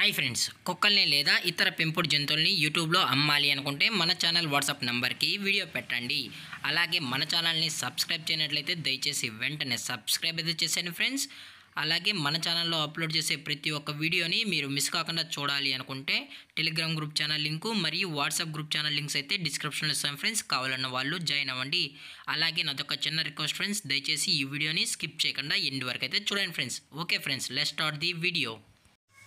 Hi friends కుక్కల్ని లేదా ఇతర పెంపుడు జంతువుల్ని యూట్యూబ్లో అమ్మాలి అనుకుంటే మన ఛానల్ వాట్సాప్ నంబర్కి వీడియో పెట్టండి. అలాగే మన ఛానల్ని సబ్స్క్రైబ్ చేయనట్లయితే దయచేసి వెంటనే సబ్స్క్రైబ్ అయితే చేసాను ఫ్రెండ్స్ అలాగే మన ఛానల్లో అప్లోడ్ చేసే ప్రతి ఒక్క వీడియోని మీరు మిస్ కాకుండా చూడాలి అనుకుంటే టెలిగ్రామ్ గ్రూప్ ఛానల్ లింకు మరియు వాట్సాప్ గ్రూప్ ఛానల్ లింక్స్ అయితే డిస్క్రిప్షన్లో ఇస్తాం ఫ్రెండ్స్ కావాలన్న వాళ్ళు జాయిన్ అవ్వండి. అలాగే నాదొక చిన్న రిక్వెస్ట్ ఫ్రెండ్స్ దయచేసి ఈ వీడియోని స్కిప్ చేయకుండా ఎండ్ వరకు అయితే చూడండి friends okay friends let start the video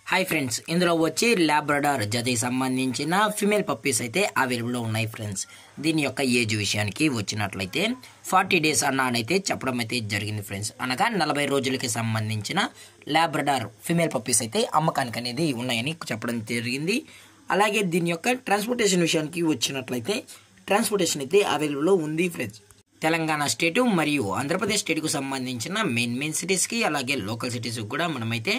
hi friends ఇందులో వచ్చి ల్యాబ్రడార్ జతకి సంబంధించిన ఫిమేల్ పప్పీస్ అయితే అవైలబుల్లో ఉన్నాయి ఫ్రెండ్స్ దీని యొక్క ఏజ్ విషయానికి వచ్చినట్లయితే ఫార్టీ డేస్ అన్న చెప్పడం అయితే జరిగింది ఫ్రెండ్స్ అనగా నలభై రోజులకి సంబంధించిన ల్యాబ్రడార్ ఫిమేల్ పప్పీస్ అయితే అమ్మకానికి అనేది ఉన్నాయని చెప్పడం జరిగింది. అలాగే దీని యొక్క ట్రాన్స్పోర్టేషన్ విషయానికి వచ్చినట్లయితే ట్రాన్స్పోర్టేషన్ అయితే అవైలబుల్లో ఉంది ఫ్రెండ్స్ తెలంగాణ స్టేటు మరియు ఆంధ్రప్రదేశ్ స్టేట్కు సంబంధించిన మెయిన్ మెయిన్ సిటీస్కి అలాగే లోకల్ సిటీస్కి కూడా మనమైతే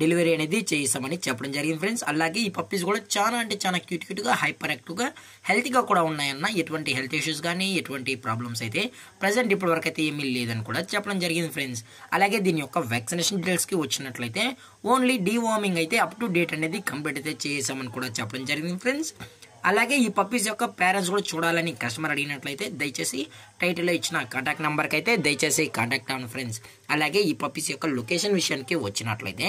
డెలివరీ అనేది చేయిస్తామని చెప్పడం జరిగింది ఫ్రెండ్స్. అలాగే ఈ పప్పీస్ కూడా చాలా అంటే చాలా క్యూట్ క్యూట్గా హైపర్ యాక్టివ్గా హెల్తీగా కూడా ఉన్నాయన్న ఎటువంటి హెల్త్ ఇష్యూస్ కానీ ఎటువంటి ప్రాబ్లమ్స్ అయితే ప్రజెంట్ ఇప్పటి వరకు అయితే ఏమీ లేదని కూడా చెప్పడం జరిగింది ఫ్రెండ్స్. అలాగే దీని యొక్క వ్యాక్సినేషన్ డీటెయిల్స్కి వచ్చినట్లయితే ఓన్లీ డీవార్మింగ్ అయితే అప్ టు డేట్ అనేది కంప్లీట్ అయితే చేసామని కూడా చెప్పడం జరిగింది ఫ్రెండ్స్. అలాగే ఈ పప్పీస్ యొక్క పేరెంట్స్ కూడా చూడాలని కస్టమర్ అడిగినట్లయితే దయచేసి టైటిల్లో ఇచ్చిన కాంటాక్ట్ నెంబర్కి అయితే దయచేసి కాంటాక్ట్ అవ్వండి ఫ్రెండ్స్ అలాగే ఈ పప్పీస్ యొక్క లొకేషన్ విషయానికి వచ్చినట్లయితే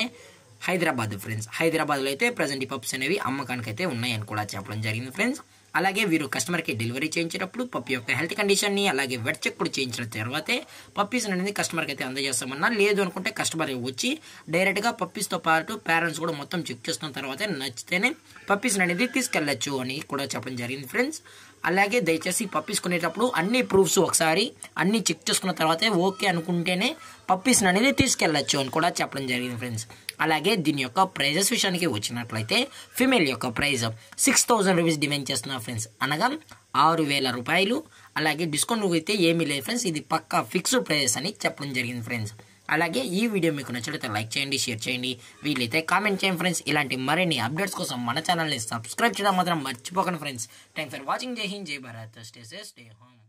హైదరాబాద్ ఫ్రెండ్స్ హైదరాబాద్లో అయితే ప్రజెంట్ ఈ పప్స్ అనేవి అమ్మకానికి అయితే ఉన్నాయని కూడా చెప్పడం జరిగింది ఫ్రెండ్స్ అలాగే వీరు కస్టమర్కి డెలివరీ చేయించేటప్పుడు పప్పి యొక్క హెల్త్ కండిషన్ని అలాగే వెట్ చెక్ కూడా చేయించిన తర్వాతే పప్పీస్ అనేది కస్టమర్కి అయితే అందజేస్తామన్నా. లేదు అనుకుంటే కస్టమర్ వచ్చి డైరెక్ట్గా పప్పీస్తో పాటు పేరెంట్స్ కూడా మొత్తం చెక్ చేసుకున్న తర్వాతే నచ్చితేనే పప్పీస్ అనేది తీసుకెళ్ళచ్చు అని కూడా చెప్పడం జరిగింది ఫ్రెండ్స్. అలాగే దయచేసి పప్పీస్ కొనేటప్పుడు అన్ని ప్రూఫ్స్ ఒకసారి అన్ని చెక్ చేసుకున్న తర్వాతే ఓకే అనుకుంటేనే పప్పీస్ అనేది తీసుకెళ్ళచ్చు అని కూడా చెప్పడం జరిగింది ఫ్రెండ్స్. అలాగే దీని యొక్క ప్రైజెస్ విషయానికి వచ్చినట్లయితే ఫిమేల్ యొక్క price six thousand rupees demand చేస్తున్న ఫ్రెండ్స్ అనగా ఆరు వేల రూపాయలు. అలాగే డిస్కౌంట్ అయితే ఏమీ లేదు ఫ్రెండ్స్ ఇది పక్కా ఫిక్స్డ్ ప్రైజెస్ అని చెప్పడం జరిగింది ఫ్రెండ్స్ అలాగే ఈ వీడియో మీకు నచ్చినట్లయితే లైక్ చేయండి షేర్ చేయండి. వీలైతే కామెంట్ చేయండి ఫ్రెండ్స్ ఇలాంటి మరిన్ని అప్డేట్స్ కోసం మన ఛానల్ని సబ్స్క్రైబ్ చేయడం మాత్రం మర్చిపోకండి ఫ్రెండ్స్ థ్యాంక్ ఫర్ వాచింగ్ జై హింద్ జై భారత్. Stay stay home